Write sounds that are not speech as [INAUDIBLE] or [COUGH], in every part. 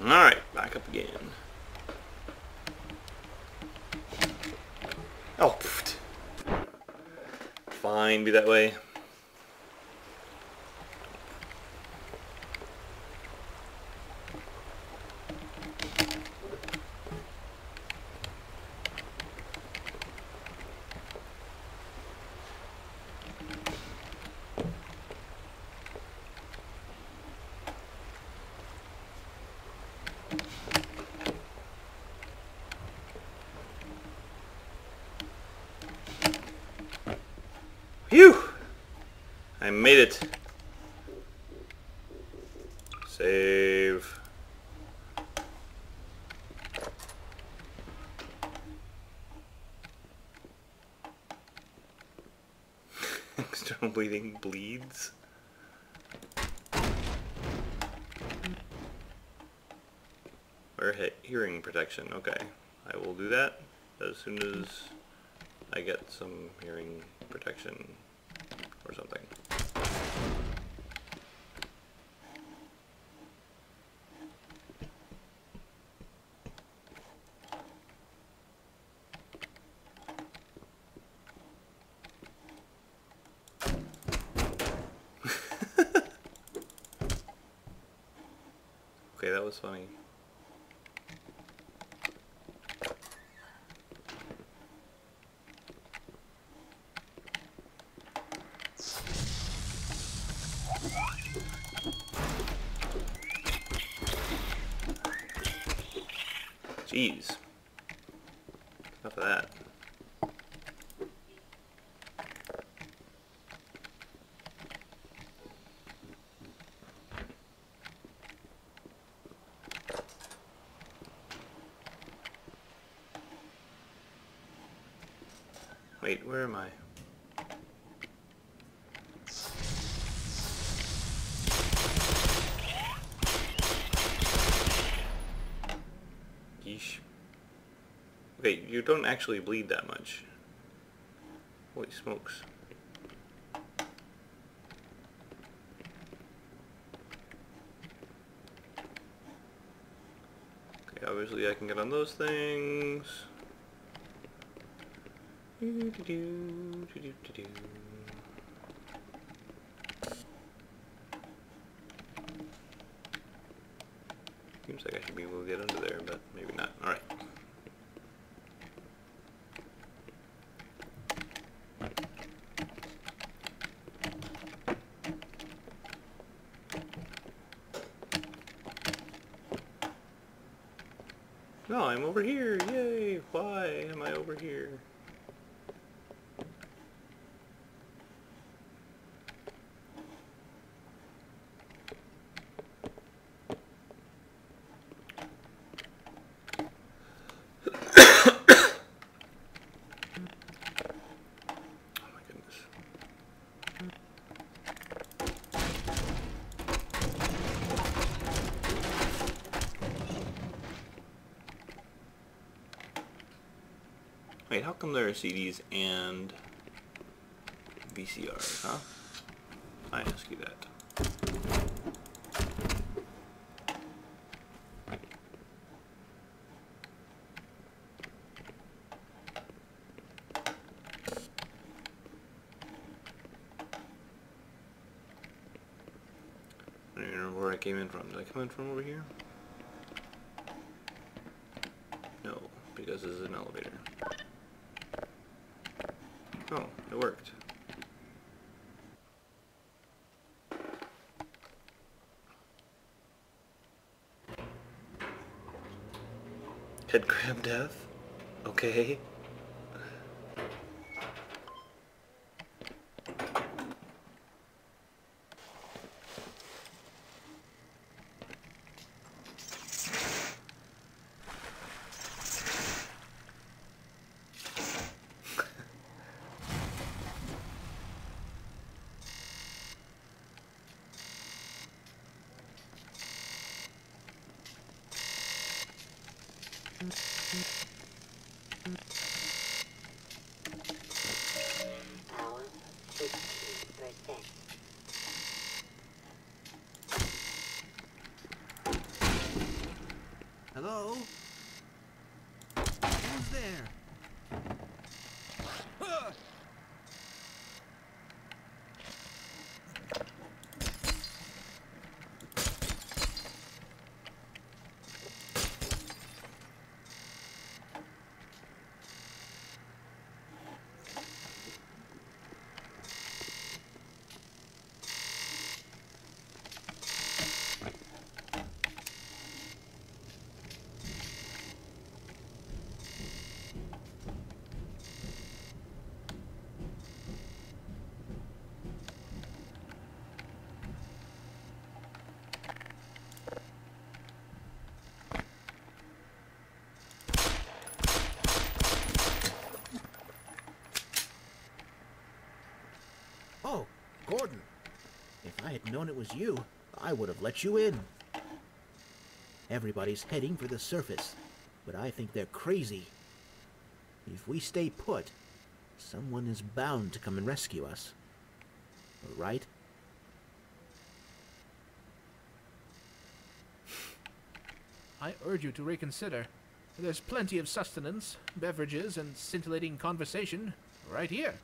Alright, back up again. Oh, pfft. fine, be that way. Phew! I made it. Save. [LAUGHS] External bleeding bleeds. Or he hearing protection. Okay. I will do that as soon as I get some hearing protection or something. [LAUGHS] okay, that was funny. Jeez. Enough of that. Wait, where am I? Yeesh. Okay, you don't actually bleed that much. Holy smokes. Okay, obviously I can get on those things. Doo-doo-doo, doo-doo-doo-doo. Seems like I should be able to get under there, but maybe not. Alright. No, I'm over here. Yay! Why am I over here? Oh my goodness. Wait, how come there are CDs and VCRs, huh? I ask you that. I don't even remember where I came in from. Did I come in from over here? No, because this is an elevator. Oh, it worked. Head crab death? Okay. Hello? Oh, Gordon. If I had known it was you, I would have let you in. Everybody's heading for the surface, but I think they're crazy. If we stay put, someone is bound to come and rescue us. Right? I urge you to reconsider. There's plenty of sustenance, beverages, and scintillating conversation right here.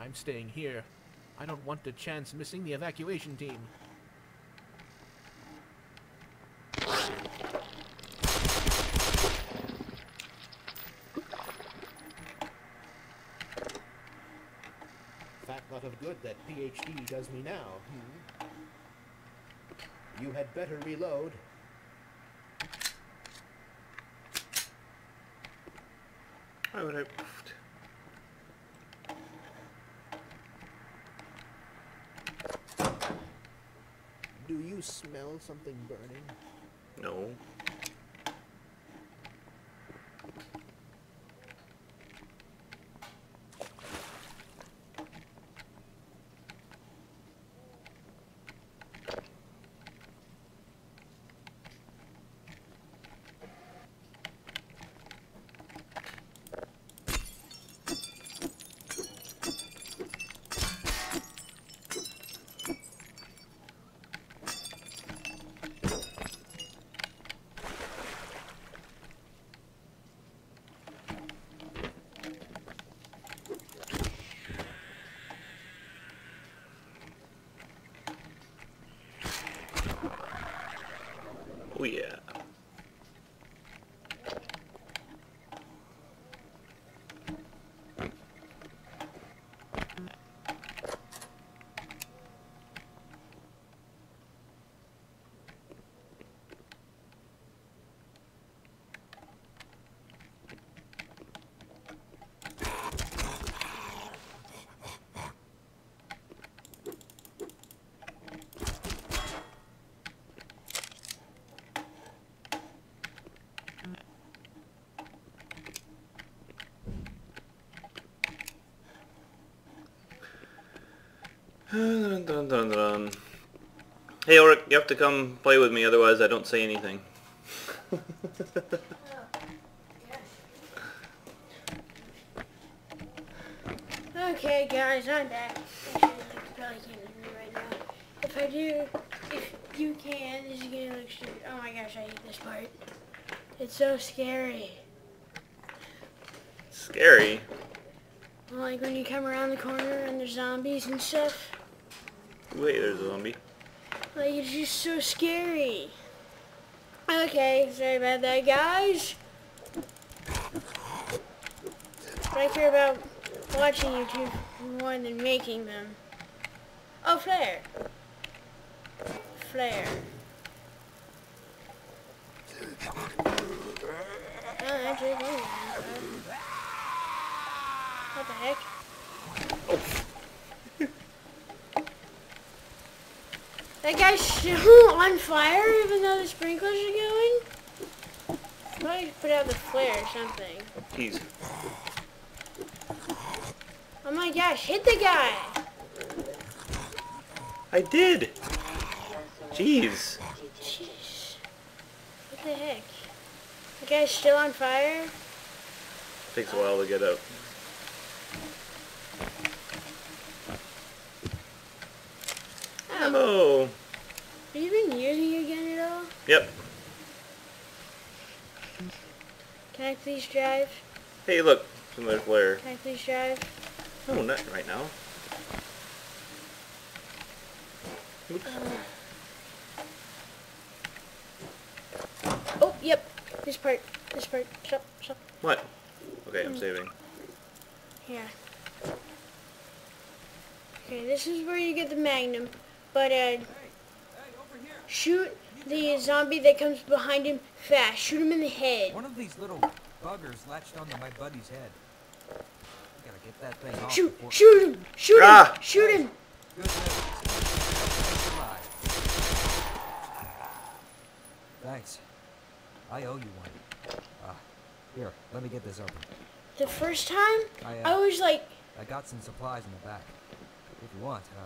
I'm staying here. I don't want to chance missing the evacuation team. Fat lot of good that PhD does me now. Hmm? You had better reload. Why would I? Do you smell something burning? No. Oh yeah. Hey Ulrich, you have to come play with me, otherwise I don't say anything. Okay, guys, I'm back. Actually, you probably can't hear me right now. If I do, if you can, this is gonna look stupid. Oh my gosh, I hate this part. It's so scary. Scary. Like when you come around the corner and there's zombies and stuff. Wait, there's a zombie. Like it's just so scary. Okay, sorry about that, guys. But I care about watching YouTube more than making them. Oh, flare. Flare. Oh, uh, actually, you go. What the heck? Oh. That guy's still on fire even though the sprinklers are going? Probably put out the flare or something. He's Oh my gosh, hit the guy! I did. Jeez. Jeez. What the heck? The guy's still on fire? Takes a while to get up. Ammo! Have you been using your gun at all? Yep. Can I please drive? Hey, look, another flare. Can I please drive? No, not right now. Oops. Oh, yep. This part. This part. Stop, stop. What? Okay, I'm saving. Yeah. Okay, this is where you get the magnum. But, uh, shoot the zombie that comes behind him fast. Shoot him in the head. One of these little buggers latched onto my buddy's head. I Gotta get that thing off Shoot, before... shoot him, shoot him, Ah! shoot him. Good riddance. Alive. Thanks. I owe you one. Uh, here, let me get this open. The first time, I, I uh, was like, I got some supplies in the back. If you want, uh,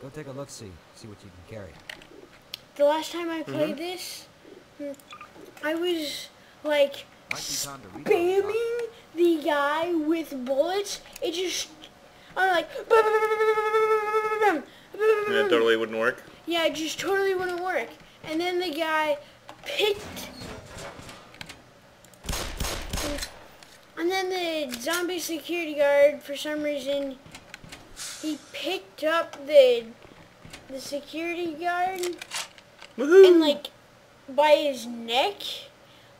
go take a look-see, see what you can carry. the last time I played this, mm, I was like Might be time to reload, Doc. spamming the guy with bullets. It just, I'm like, And it totally wouldn't work. yeah, it just totally wouldn't work. And then the guy picked, and then the zombie security guard, for some reason, he picked up the the security guard and like by his neck.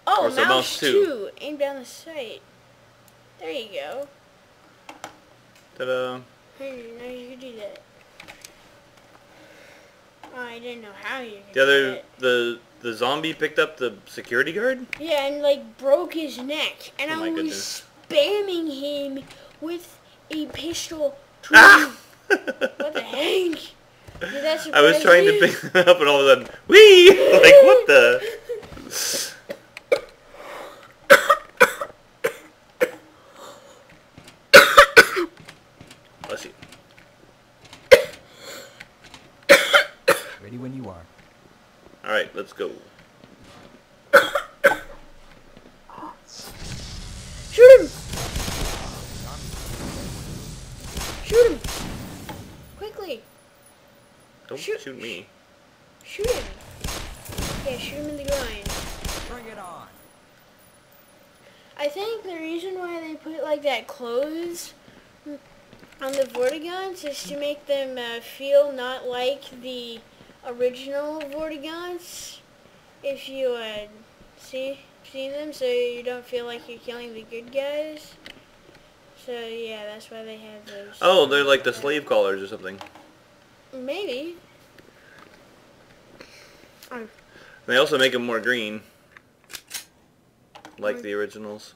Oh, Or it's a mouse, mouse, too. too. Aim down the sight. There you go. Ta-da. Hey, now you do that. Oh, I didn't know how you could The other, that. the the zombie picked up the security guard. Yeah, and like broke his neck, and Oh I was goodness. spamming him with a pistol. To Ah! What the heck? Did I was trying you? to pick it up, and all of a sudden, whee! Like what the? Bless you. Ready when you are. All right, let's go. Shoot him! Shoot him! Quickly! Don't Shoot. shoot me. Shoot him! Yeah, shoot him in the groin. Bring it on. I think the reason why they put like that clothes on the Vortigaunts is to make them uh, feel not like the original Vortigaunts. If you uh, see see them, so you don't feel like you're killing the good guys. So yeah, that's why they have those. Oh, they're like the slave collars or something. Maybe. Um. They also make them more green, like More- the originals.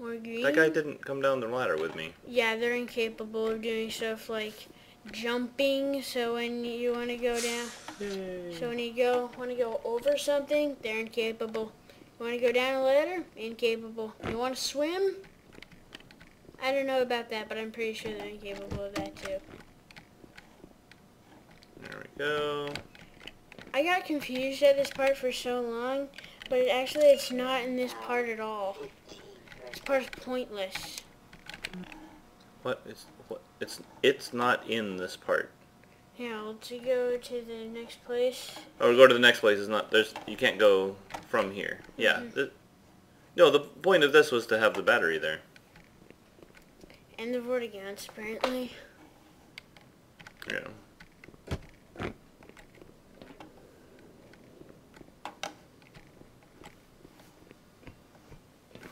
More green. That guy didn't come down the ladder with me. Yeah, they're incapable of doing stuff like jumping. So when you want to go down, so when you go want to go over something, they're incapable. You want to go down a ladder, incapable. You want to swim? I don't know about that, but I'm pretty sure they're incapable of that too. There we go. I got confused at this part for so long, but it actually it's not in this part at all. This part's pointless. What is what? It's it's not in this part. Yeah, let's go to the next place. Or go to the next place. Is not there's you can't go from here. Yeah. Mm-hmm. the- no, the point of this was to have the battery there. And the Vortigaunts, apparently. Yeah.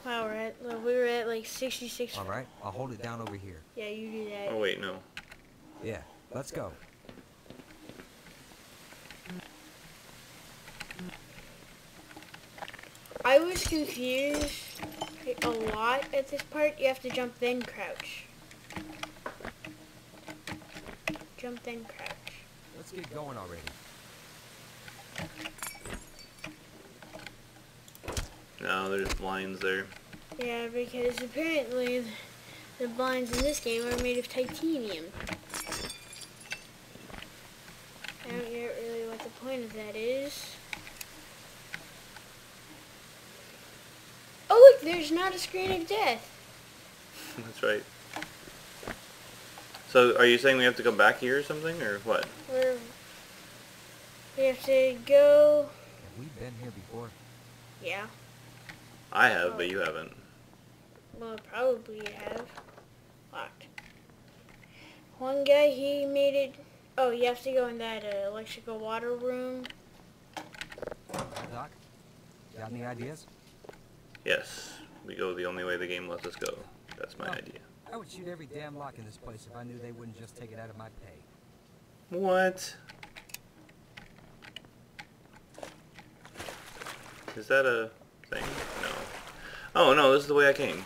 Wow, we're at well, we were at like 66. All right, I'll hold it down over here. Yeah, you do that. Oh wait, no. Yeah, let's go. I was confused a lot at this part. You have to jump then crouch. Jump then crouch. Let's get going already. No, there's lines there. Yeah, because apparently the blinds in this game are made of titanium. I don't get really what the point of that is. Oh look, there's not a screen of death. [LAUGHS] That's right. So, are you saying we have to come back here or something, or what? We're We have to go. We've been here before? Yeah. I have, but you haven't. Well, probably have. Locked. One guy, he made it. Oh, you have to go in that uh, electrical water room. Doc? Got any ideas? Yes, we go the only way the game lets us go. That's my Oh. idea. I would shoot every damn lock in this place if I knew they wouldn't just take it out of my pay. What? Is that a thing? No. Oh no, this is the way I came.